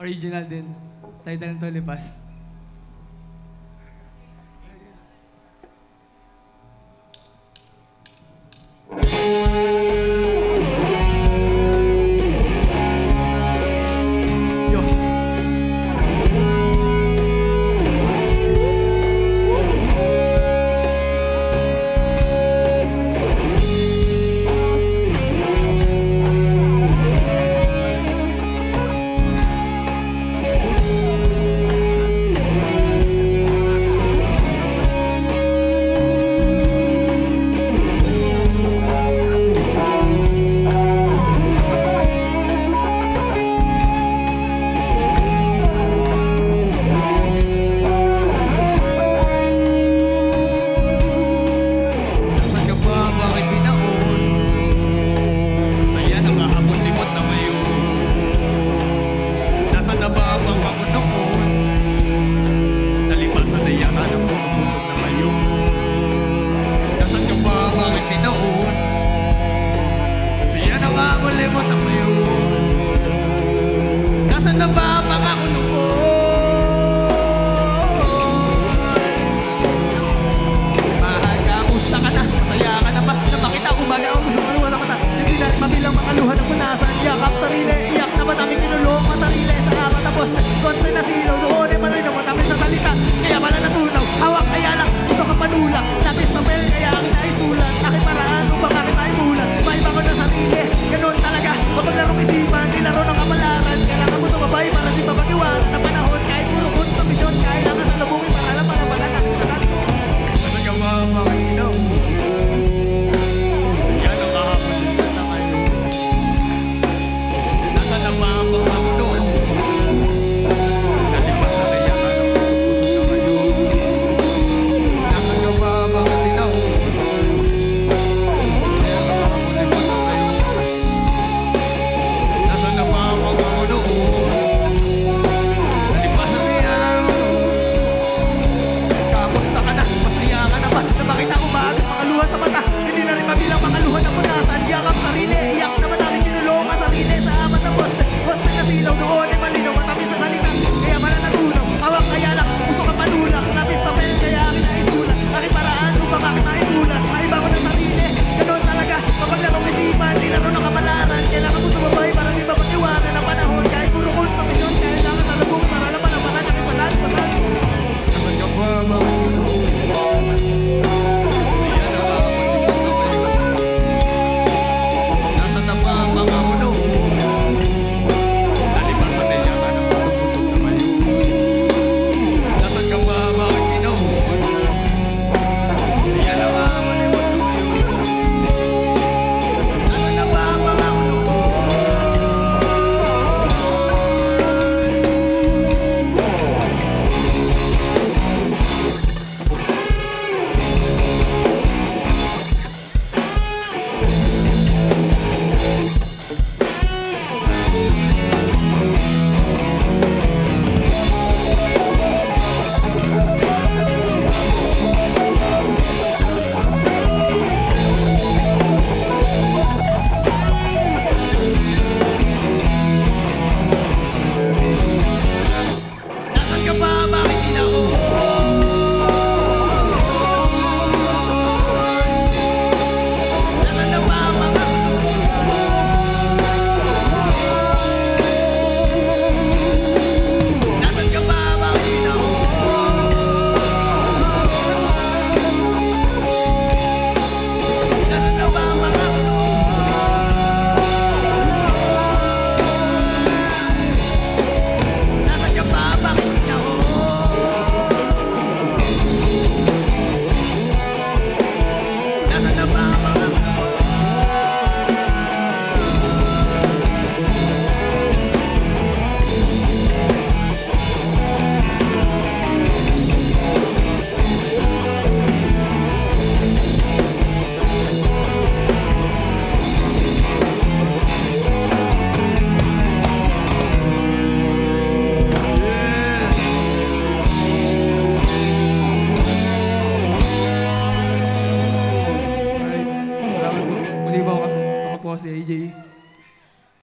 Original din. Title ng Tolipas. malinaw Matapos sa salita, kaya wala natunaw Hawak, kaya lang, gusto ka panula. Lapis papel, kaya ang naisulat. Aking paraan. luha sa mata Hindi na rin mabilang mga luha na muna ang sarili Iyak na madami sinulong ang sarili. Sa amat na poste Huwag sa kasilaw doon